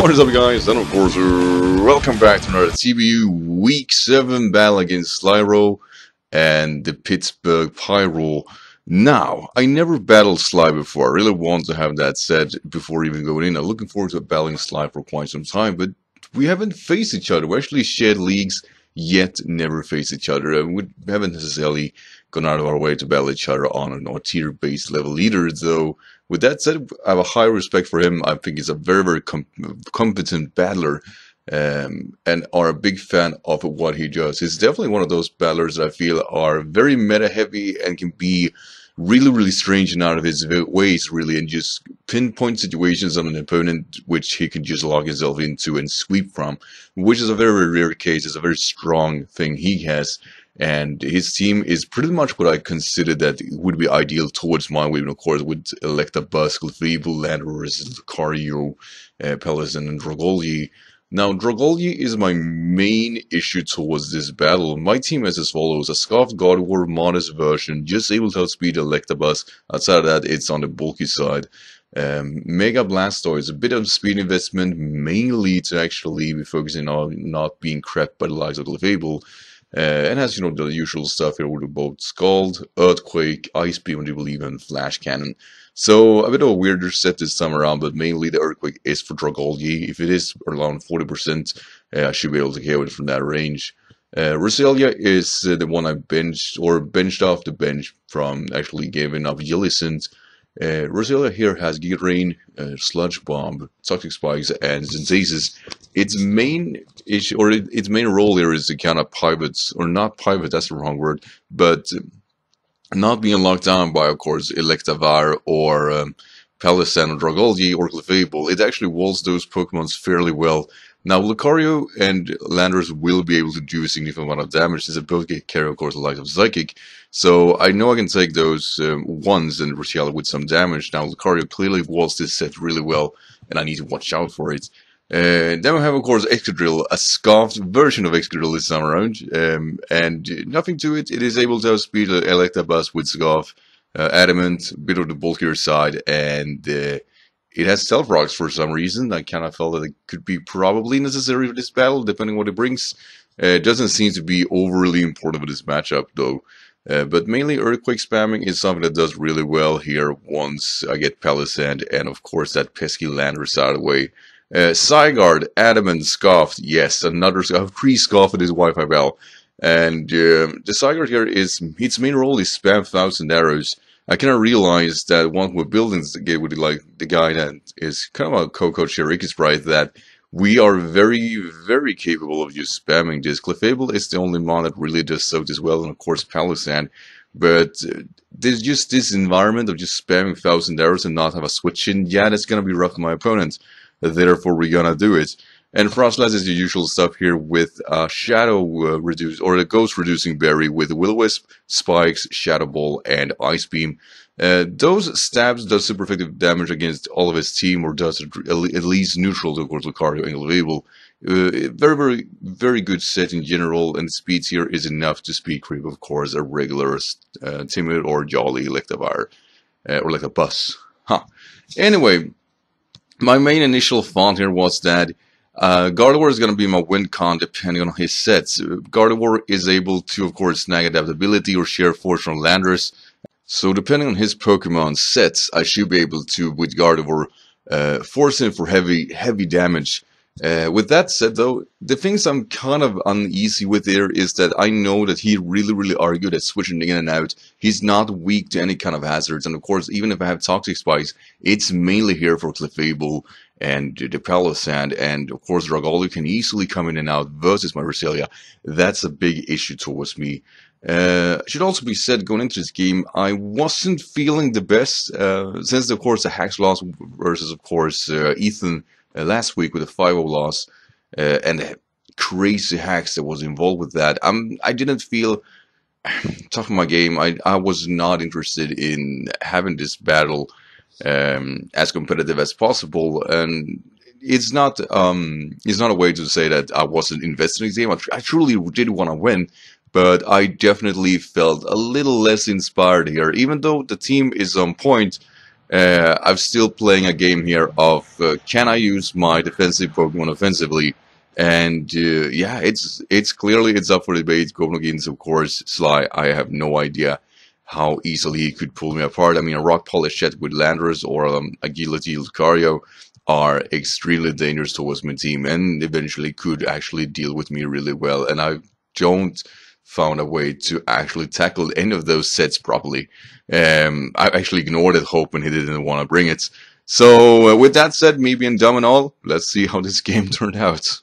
What is up guys, and of course, welcome back to another TBU Week 7 battle against Slyroh and the Pittsburgh Pyroar. Now, I never battled Sly before, I really want to have that said before even going in. I'm looking forward to battling Sly for quite some time, but we haven't faced each other. We actually shared leagues, yet never faced each other. And we haven't necessarily gone out of our way to battle each other on an tier based level either, though with that said, I have a high respect for him. I think he's a very, very com competent battler um, and are a big fan of what he does. He's definitely one of those battlers that I feel are very meta heavy and can be really, really strange and out of his ways, really, and just pinpoint situations on an opponent which he can just log himself into and sweep from, which is a very, very rare case. It's a very strong thing he has and his team is pretty much what I consider that would be ideal towards my way. Of course, with Electabuzz, Clefable, Landorus, Lucario, uh, and Dragalge. Now, Dragalge is my main issue towards this battle. My team is as follows. A Scoffed War modest version, just able to outspeed Electabuzz. Outside of that, it's on the bulky side. Um, Mega Blastoise, a bit of speed investment, mainly to actually be focusing on not being crept by the likes of Clefable. Uh, and has, you know, the usual stuff here with both Scald, Earthquake, Ice Beam, and you believe in Flash Cannon. So a bit of a weirder set this time around, but mainly the Earthquake is for Dragalge. If it is around 40%, uh, I should be able to get it from that range. Uh, Roselia is uh, the one I benched, or benched off the bench from actually giving up Yellicent uh, Roselia here has Giga Drain, uh, Sludge Bomb, Toxic Spikes, and Synthesis. Its main issue, or it, its main role here is to kind of pivot, or not pivot, that's the wrong word, but not being locked down by, of course, Electivire or um, Palossand or Dragalge or Clefable. It actually walls those Pokemons fairly well now, Lucario and Landorus will be able to do a significant amount of damage since they both carry, of course, the likes of Psychic. So I know I can take those um, ones and Roselia with some damage. Now, Lucario clearly walls this set really well, and I need to watch out for it. Uh, then we have, of course, Excadrill, a scarfed version of Excadrill this time around. Um, and nothing to it. It is able to outspeed Electabuzz with Scarf, uh, Adamant, bit of the bulkier side, and uh, it has stealth rocks for some reason. I kind of felt that it could be probably necessary for this battle, depending what it brings. Uh, it doesn't seem to be overly important for this matchup, though. Uh, but mainly Earthquake spamming is something that does really well here once I get Palossand and, of course, that pesky Landorus out of the way. Uh, Zygarde, Adamant, Scoffed, yes, another Scoffed, pre-Scoffed with his Wi-Fi bell. And um, the Zygarde here is, its main role is spam Thousand Arrows. I kind of realized that one we're building with like the guy that is kind of a Coco Cherokee sprite that we are very, very capable of just spamming this. Clefable is the only mon that really does so as well, and of course Palossand. But uh, there's just this environment of just spamming thousand arrows and not have a switch in. Yeah, that's gonna be rough for my opponent. Therefore, we're gonna do it. And Froslass is the usual stuff here with uh, Shadow uh, reduce or the Ghost reducing berry with Will Wisp, Spikes, Shadow Ball, and Ice Beam. Uh, those stabs does super effective damage against all of his team, or does at least neutral to Lucario and Clefable. Uh, very, very, very good set in general, and the speeds here is enough to speed creep, of course, a regular uh, timid or jolly Electivire, uh, or like a bus. Huh. Anyway, my main initial thought here was that uh, Gardevoir is going to be my win con depending on his sets. Gardevoir is able to, of course, snag adaptability or sheer force from Landorus. So depending on his Pokemon sets, I should be able to, with Gardevoir, uh, force him for heavy, heavy damage. Uh, with that said, though, the things I'm kind of uneasy with here is that I know that he really, really are good at switching in and out. He's not weak to any kind of hazards, and of course, even if I have Toxic Spikes, it's mainly here for Clefable and the Palossand, and of course Dragalge can easily come in and out versus my Roselia. That's a big issue towards me. Uh, should also be said, going into this game, I wasn't feeling the best, uh, since of course the Hacks loss versus of course uh, Ethan uh, last week with a 5-0 loss, uh, and the crazy hacks that was involved with that. I'm, I didn't feel, tough in my game, I, I was not interested in having this battle um, as competitive as possible. And it's not um, it's not a way to say that I wasn't invested in the game. I, tr I truly did want to win, but I definitely felt a little less inspired here. Even though the team is on point, uh, I'm still playing a game here of uh, can I use my defensive Pokemon offensively? And uh, yeah, it's it's clearly it's up for debate. Going against, of course, Sly. I have no idea how easily he could pull me apart. I mean, a Rock Polish with Landorus or um, a Guillotine Lucario are extremely dangerous towards my team and eventually could actually deal with me really well. And I don't found a way to actually tackle any of those sets properly. Um, I actually ignored it, hoping he didn't want to bring it. So, uh, with that said, me being dumb and all, let's see how this game turned out.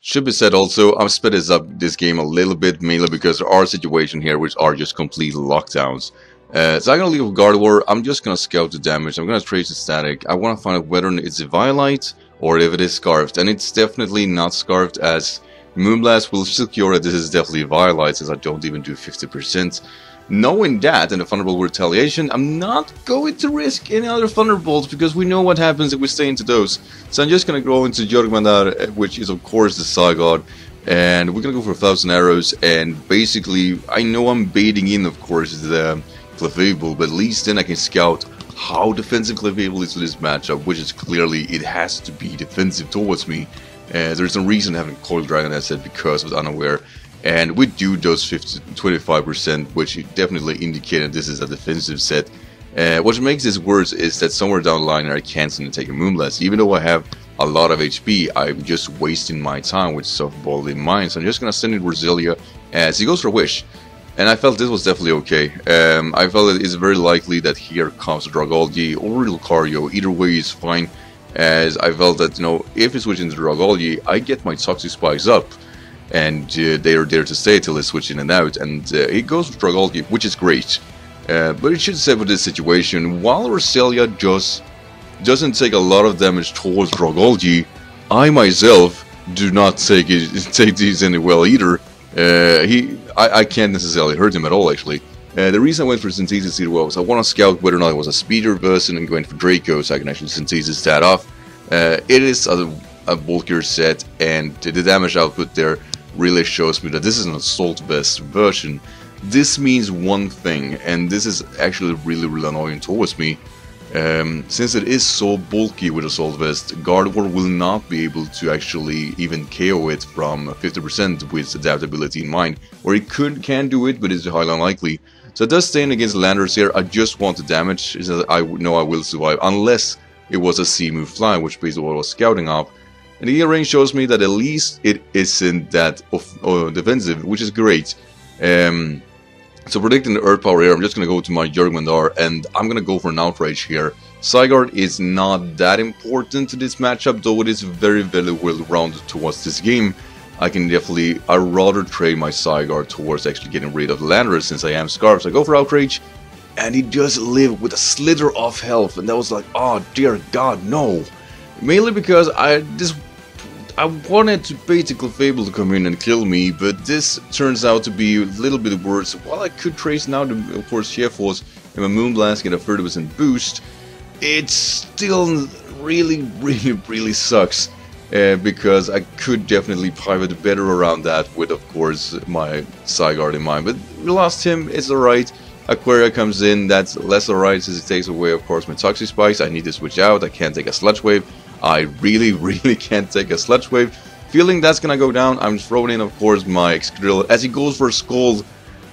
Should be said also, I've sped this up this game a little bit, mainly because there are situations here which are just complete lockdowns. Uh, so I'm gonna leave with war. I'm just gonna scout the damage, I'm gonna trace the static, I wanna find out whether it's a Violite or if it is Scarfed, and it's definitely not Scarfed as Moonblast will secure that this is definitely Violite since I don't even do 50%. Knowing that and the Thunderbolt Retaliation, I'm not going to risk any other Thunderbolts because we know what happens if we stay into those. So I'm just going to go into Jormungandr, which is of course the Zygarde, and we're going to go for a Thousand Arrows, and basically, I know I'm baiting in of course the Clefable, but at least then I can scout how defensive Clefable is to this matchup, which is clearly, it has to be defensive towards me. Uh, there's no reason having Coil Dragon as I said because of Unaware. And we do those 50, 25%, which definitely indicated this is a defensive set. Uh, what makes this worse is that somewhere down the line I can't seem to take a Moonblast. Even though I have a lot of HP, I'm just wasting my time with Softball in mind. So I'm just going to send in Roselia as he goes for Wish. And I felt this was definitely okay. Um, I felt it's very likely that here comes Dragalge or Lucario. Either way is fine as I felt that, you know, if you switch into Dragalge, I get my Toxic Spikes up, and uh, they're there to stay till they switch in and out, and uh, it goes with Dragalge, which is great. Uh, but it should say with this situation, while Roselia just doesn't take a lot of damage towards Dragalge, I myself do not take it, take these any well either. Uh, he, I, I can't necessarily hurt him at all, actually. Uh, the reason I went for Synthesis here was I want to scout whether or not it was a speeder version and going for Draco so I can actually Synthesis that off. Uh, it is a, a, bulkier set and the damage output there really shows me that this is an Assault Vest version. This means one thing and this is actually really really annoying towards me. Um, since it is so bulky with Assault Vest, Gardevoir will not be able to actually even KO it from 50% with adaptability in mind, or it could can do it, but it's highly unlikely. So does stand against landers here. I just want the damage. I know I will survive unless it was a C-move fly, which basically what I was scouting up. And the range shows me that at least it isn't that uh, defensive, which is great. Um, so predicting the Earth Power here, I'm just going to go to my Jormungandr and I'm going to go for an Outrage here. Zygarde is not that important to this matchup, though it is very, very well rounded towards this game. I can definitely, I'd rather trade my Zygarde towards actually getting rid of Landorus since I am Scarf. So I go for Outrage, and he just lived with a slither of health, and that was like, oh dear god, no. Mainly because I this I wanted to basically Fable to come in and kill me, but this turns out to be a little bit worse. While I could trace now, the, of course, Chef Force and my Moonblast get a 30% boost, it still really, really, really sucks uh, because I could definitely pivot better around that with, of course, my Zygarde in mind. But we lost him, it's alright. Aquaria comes in, that's less alright since it takes away, of course, my Toxic Spikes. I need to switch out, I can't take a Sludge Wave. I really, really can't take a Sludge Wave. Feeling that's gonna go down, I'm throwing in, of course, my Excadrill as he goes for Scald.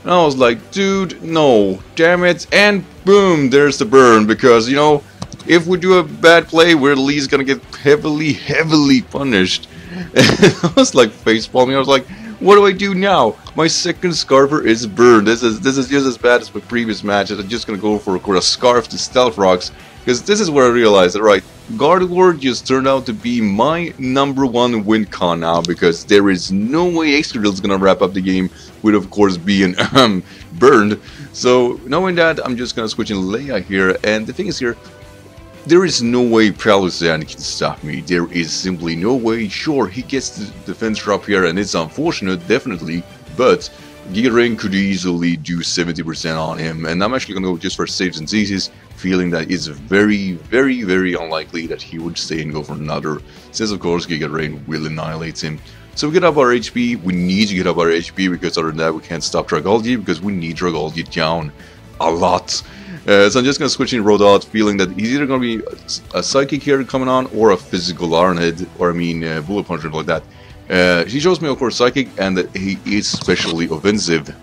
And I was like, dude, no, damn it, and boom, there's the burn, because, you know, if we do a bad play, we're at least gonna get heavily, heavily punished. I was like facepalming. I was like, what do I do now? My second Scarfer is burned. This is this is just as bad as my previous matches. I'm just gonna go for, a Scarf to Stealth Rocks. Because this is where I realized that, right, Gardevoir just turned out to be my number one win con now because there is no way Excadrill is gonna wrap up the game with, of course, being um, burned. So, knowing that, I'm just gonna switch in Leia here. And the thing is here, there is no way Palossand can stop me. There is simply no way. Sure, he gets the defense drop here and it's unfortunate, definitely, but Giga Drain could easily do 70% on him, and I'm actually gonna go just for saves and diseases, feeling that it's very, very, very unlikely that he would stay and go for another, since of course Giga Drain will annihilate him. So we get up our HP, we need to get up our HP because other than that we can't stop Dragalge because we need Dragalge down a lot. Uh, so I'm just going to switch in Rodot, feeling that he's either going to be a, Psychic here coming on, or a Physical Iron Head, or I mean uh, Bullet Punch or like that. Uh, shows me, of course, Psychic, and that he is specially offensive.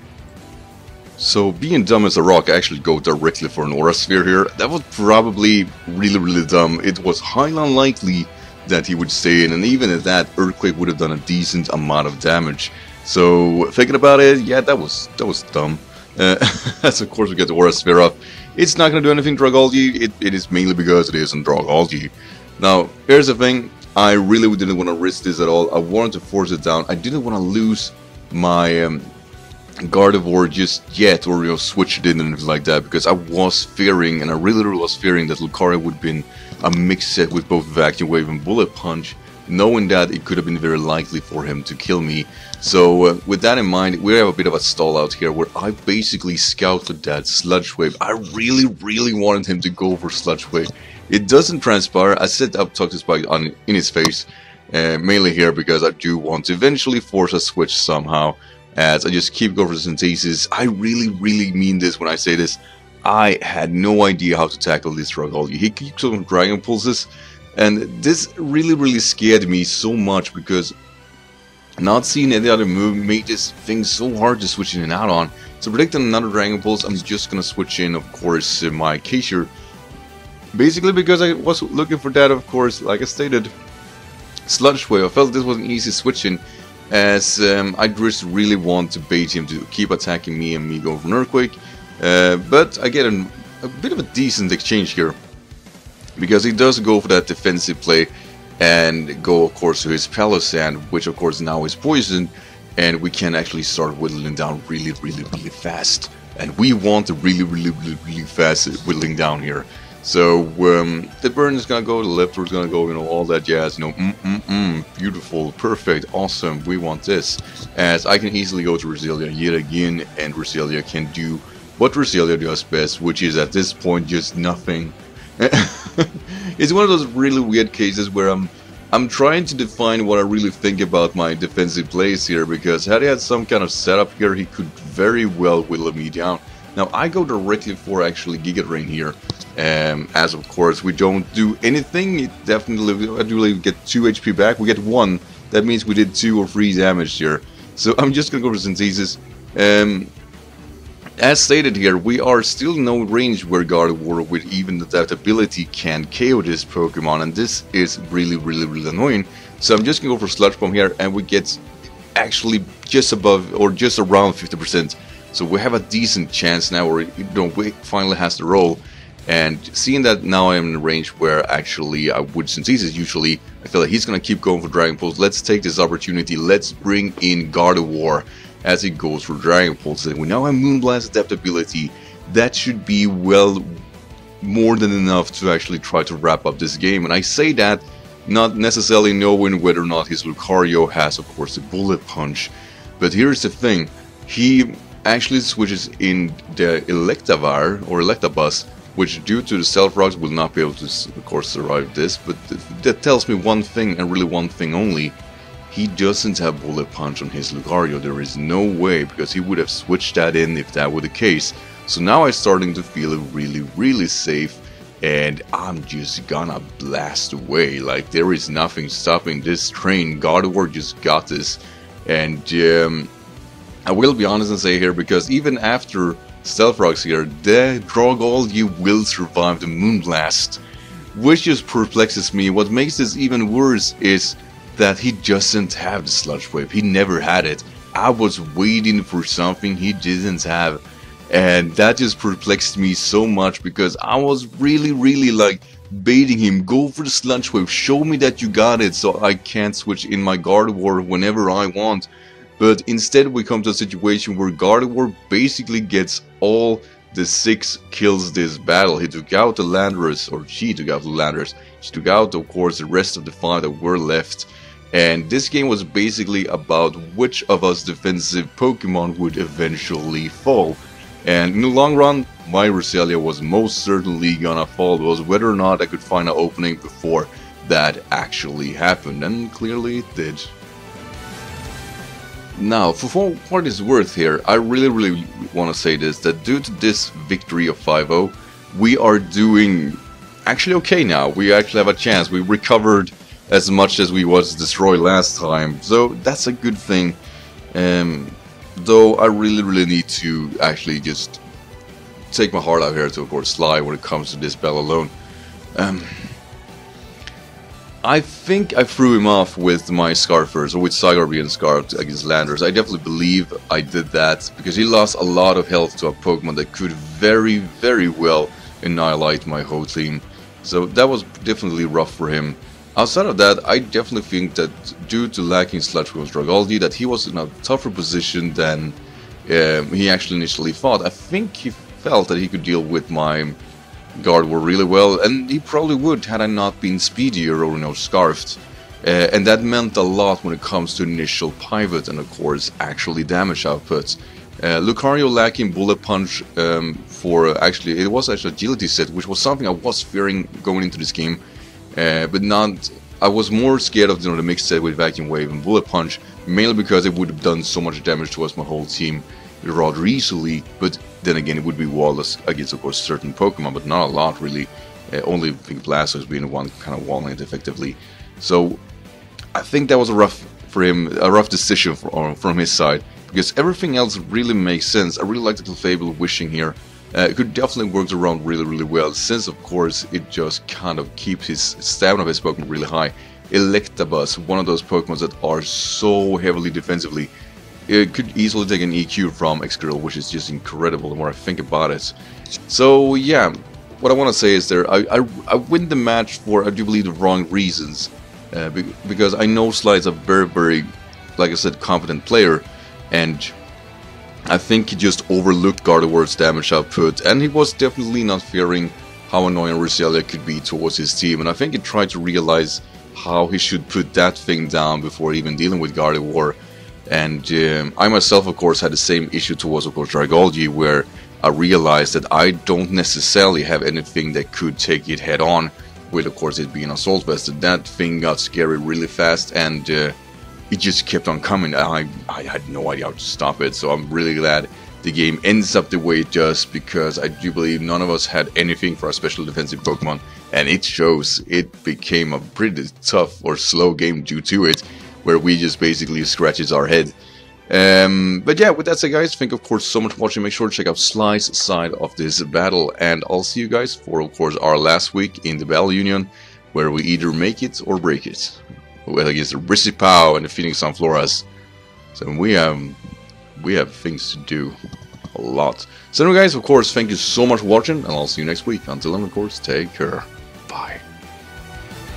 So, being dumb as a rock, I actually go directly for an Aura Sphere here. That was probably really, really dumb. It was highly unlikely that he would stay in, and even at that, Earthquake would have done a decent amount of damage. So, thinking about it, yeah, that was that was dumb. Uh, as of course we get the Aura Sphere up. It's not going to do anything Dragalge, it, it is mainly because it isn't Dragalge. Now, here's the thing, I really didn't want to risk this at all. I wanted to force it down. I didn't want to lose my um, Gardevoir just yet, or you know, switch it in and anything like that, because I was fearing, and I really, really was fearing that Lucario would have been a mix set with both Vacuum Wave and Bullet Punch, knowing that it could have been very likely for him to kill me. So uh, with that in mind, we have a bit of a stall out here where I basically scouted that Sludge Wave. I really, really wanted him to go for Sludge Wave. It doesn't transpire. I set up Toxic Spike on in his face, uh, mainly here because I do want to eventually force a switch somehow. As I just keep going for synthesis. I really, really mean this when I say this. I had no idea how to tackle this struggle. He keeps on Dragon Pulses, and this really, really scared me so much because not seeing any other move made this thing so hard to switch in and out on. So predicting another Dragon Pulse, I'm just gonna switch in, of course, my Kaysir. Basically because I was looking for that, of course, like I stated. Sludge Wave, I felt this was an easy switch in, as um, I just really want to bait him to keep attacking me and me go for an Earthquake. Uh, but I get an, a bit of a decent exchange here, because he does go for that defensive play, and go of course to his Palossand, which of course now is poisoned, and we can actually start whittling down really, really, really fast. And we want to really, really, really, really fast whittling down here. So um, the burn is gonna go, the left is gonna go, you know, all that jazz, you know, mm, mm, mm, beautiful, perfect, awesome, we want this. As I can easily go to Roselia yet again, and Roselia can do what Roselia does best, which is at this point just nothing. it's one of those really weird cases where I'm I'm trying to define what I really think about my defensive plays here because had he had some kind of setup here. He could very well whittle me down. Now I go directly for actually Giga Drain here um, as of course we don't do anything. It definitely I do get 2 HP back. We get 1 that means we did 2 or 3 damage here. So I'm just gonna go for Synthesis. Um, as stated here, we are still no range where Gardevoir with even that ability can KO this Pokemon and this is really really really annoying. So I'm just gonna go for Sludge Bomb here and we get actually just above or just around 50%. So we have a decent chance now where you know, we finally has the roll. And seeing that now I'm in a range where actually I would synthesis usually, I feel like he's gonna keep going for Dragon Pulse. Let's take this opportunity. Let's bring in Gardevoir as it goes for Dragon Pulse. And we now have Moonblast adaptability. That should be well more than enough to actually try to wrap up this game. And I say that not necessarily knowing whether or not his Lucario has, of course, a Bullet Punch. But here's the thing. He actually switches in the Electivire or Electabuzz, which due to the Self Rocks, will not be able to, of course, survive this. But that tells me one thing and really one thing only. He doesn't have Bullet Punch on his Lucario, there is no way, because he would have switched that in if that were the case. So now I'm starting to feel really, really safe, and I'm just gonna blast away. Like, there is nothing stopping this train. Gardevoir just got this. And um, I will be honest and say here, because even after Stealth Rocks here, the you will survive the Moonblast. Which just perplexes me. What makes this even worse is that he doesn't have the sludge wave. He never had it. I was waiting for something he didn't have. And that just perplexed me so much because I was really, really like baiting him, go for the sludge wave, show me that you got it so I can't switch in my Gardevoir whenever I want. But instead we come to a situation where guard Gardevoir basically gets all the six kills this battle. He took out the Landorus, or she took out the Landorus. She took out, of course, the rest of the five that were left. And this game was basically about which of us defensive Pokemon would eventually fall. And in the long run, my Roselia was most certainly gonna fall. Was whether or not I could find an opening before that actually happened, and clearly it did. Now, for what it's worth here, I really, really want to say this, that due to this victory of 5-0, we are doing actually okay now. We actually have a chance. We recovered as much as we was destroyed last time, so that's a good thing. Um, though I really, really need to actually just take my heart out here to, of course, Sly when it comes to this battle alone. Um, I think I threw him off with my Scarfers, or with Zygarde being Scarfed against Landers. I definitely believe I did that, because he lost a lot of health to a Pokemon that could very, very well annihilate my whole team. So that was definitely rough for him. Outside of that, I definitely think that due to lacking Sludge Dragalge, that he was in a tougher position than um, he actually initially thought. I think he felt that he could deal with my Gardevoir really well, and he probably would had I not been speedier or know scarfed. Uh, and that meant a lot when it comes to initial pivot and of course actually damage output. Uh, Lucario lacking Bullet Punch um, for uh, actually it was actually agility set, which was something I was fearing going into this game, uh, but not. I was more scared of you know, the mix set with Vacuum Wave and Bullet Punch, mainly because it would have done so much damage towards my whole team rather easily. But then again, it would be wallless against, of course, certain Pokemon, but not a lot really. Uh, only think Blastoise being the one kind of walling it effectively. So I think that was a rough for him, a rough decision for, from his side because everything else really makes sense. I really like the Clefable wishing here. Uh, could definitely work around really, really well, since of course it just kind of keeps his stamina of his Pokemon really high. Electabuzz, one of those Pokemon that are so heavily defensively, it could easily take an EQ from Excadrill, which is just incredible the more I think about it. So yeah, what I want to say is there, I, I, I, win the match for, I do believe, the wrong reasons. Uh, because I know Sly's a very, very, like I said, competent player, and I think he just overlooked Gardevoir's damage output, and he was definitely not fearing how annoying Roselia could be towards his team, and I think he tried to realize how he should put that thing down before even dealing with Gardevoir. And um, I myself, of course, had the same issue towards, of course, Dragalge, where I realized that I don't necessarily have anything that could take it head on, with, of course, it being Assault Vest. That thing got scary really fast, and uh, it just kept on coming. I, I had no idea how to stop it, so I'm really glad the game ends up the way it does, because I do believe none of us had anything for a special defensive Pokemon, and it shows it became a pretty tough or slow game due to it where we just basically scratches our head. Um, but yeah, with that said guys, thank you of course so much for watching, make sure to check out Sly's side of this battle, and I'll see you guys for of course our last week in the Battle Union, where we either make it or break it. Against the Brisipow and the Phoenix Sunfloras. So we have, we have things to do. A lot. So anyway guys, of course, thank you so much for watching, and I'll see you next week. Until then, of course, take care.